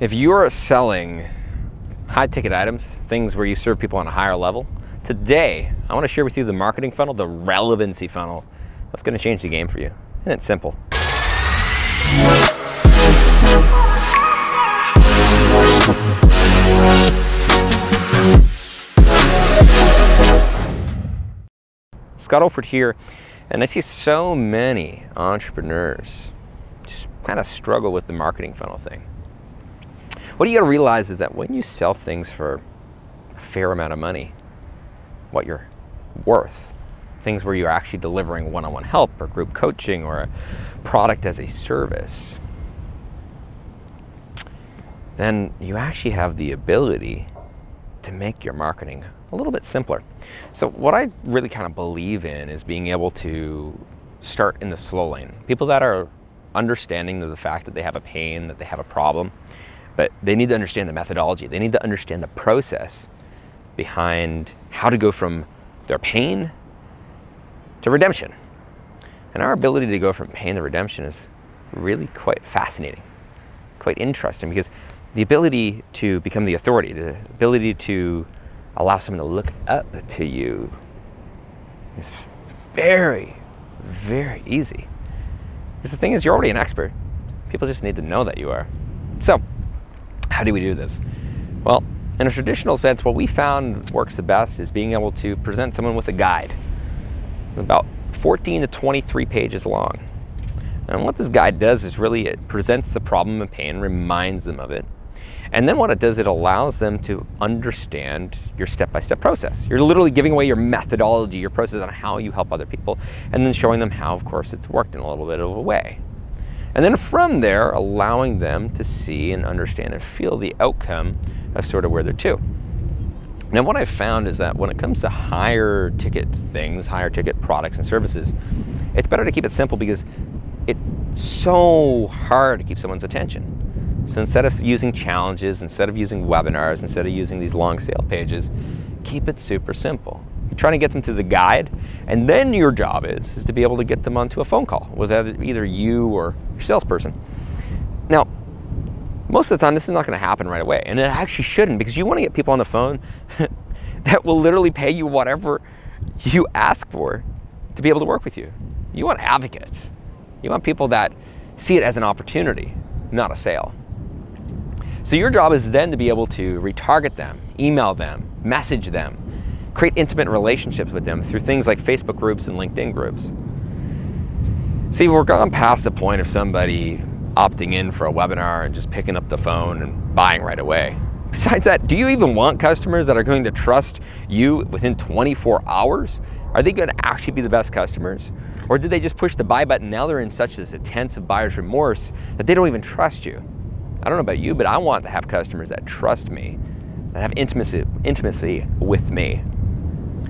If you're selling high ticket items, things where you serve people on a higher level, today I want to share with you the marketing funnel, the relevancy funnel. That's going to change the game for you. And it's simple. Scott Oldford here, and I see so many entrepreneurs just kind of struggle with the marketing funnel thing. What you gotta realize is that when you sell things for a fair amount of money, what you're worth, things where you're actually delivering one on one help or group coaching or a product as a service, then you actually have the ability to make your marketing a little bit simpler. So, what I really kind of believe in is being able to start in the slow lane. People that are understanding the fact that they have a pain, that they have a problem, but they need to understand the methodology. They need to understand the process behind how to go from their pain to redemption. And our ability to go from pain to redemption is really quite fascinating, quite interesting because the ability to become the authority, the ability to allow someone to look up to you is very, very easy. Because the thing is, you're already an expert. People just need to know that you are. So, how do we do this? Well, in a traditional sense, what we found works the best is being able to present someone with a guide, about 14 to 23 pages long. And what this guide does is really it presents the problem and pain, reminds them of it. And then what it does, it allows them to understand your step by step process. You're literally giving away your methodology, your process on how you help other people, and then showing them how, of course, it's worked in a little bit of a way. And then from there, allowing them to see and understand and feel the outcome of sort of where they're to. Now, what I've found is that when it comes to higher ticket things, higher ticket products and services, it's better to keep it simple because it's so hard to keep someone's attention. So instead of using challenges, instead of using webinars, instead of using these long sale pages, keep it super simple. You're trying to get them to the guide, and then your job is, is to be able to get them onto a phone call with either you or your salesperson. Now, most of the time, this is not going to happen right away, and it actually shouldn't because you want to get people on the phone that will literally pay you whatever you ask for to be able to work with you. You want advocates. You want people that see it as an opportunity, not a sale. So your job is then to be able to retarget them, email them, message them, create intimate relationships with them through things like Facebook groups and LinkedIn groups. See, we're gone past the point of somebody opting in for a webinar and just picking up the phone and buying right away. Besides that, do you even want customers that are going to trust you within 24 hours? Are they going to actually be the best customers? Or did they just push the buy button? Now they're in such this intensive buyer's remorse that they don't even trust you. I don't know about you, but I want to have customers that trust me, that have intimacy, intimacy with me,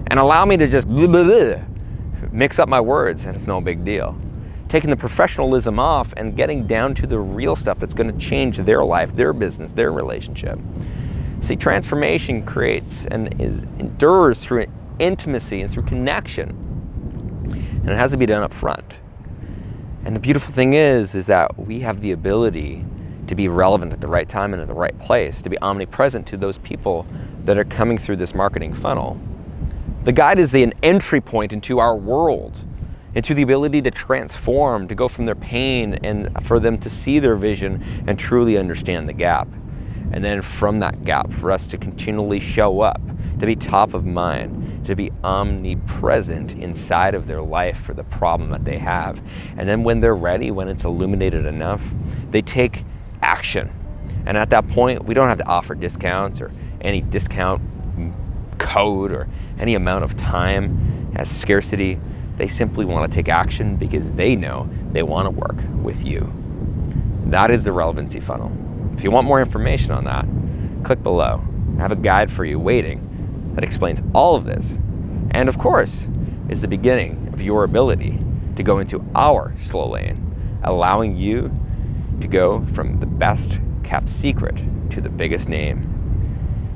and allow me to just blah, blah, blah, mix up my words, and it's no big deal taking the professionalism off and getting down to the real stuff that's going to change their life, their business, their relationship. See, transformation creates and is endures through intimacy and through connection. And it has to be done up front. And the beautiful thing is, is that we have the ability to be relevant at the right time and at the right place, to be omnipresent to those people that are coming through this marketing funnel. The guide is an entry point into our world into the ability to transform, to go from their pain and for them to see their vision and truly understand the gap. And then from that gap, for us to continually show up, to be top of mind, to be omnipresent inside of their life for the problem that they have. And then when they're ready, when it's illuminated enough, they take action. And at that point, we don't have to offer discounts or any discount code or any amount of time as scarcity. They simply want to take action because they know they want to work with you. That is the relevancy funnel. If you want more information on that, click below. I have a guide for you waiting that explains all of this. And of course, is the beginning of your ability to go into our slow lane, allowing you to go from the best kept secret to the biggest name.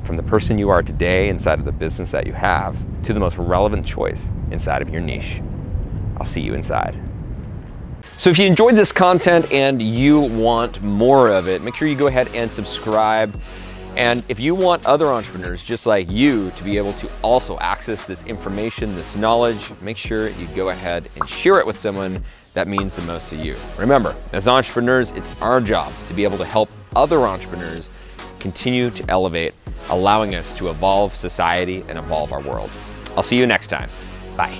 From the person you are today inside of the business that you have to the most relevant choice inside of your niche. I'll see you inside. So if you enjoyed this content and you want more of it, make sure you go ahead and subscribe. And if you want other entrepreneurs just like you to be able to also access this information, this knowledge, make sure you go ahead and share it with someone that means the most to you. Remember, as entrepreneurs, it's our job to be able to help other entrepreneurs continue to elevate, allowing us to evolve society and evolve our world. I'll see you next time. Bye.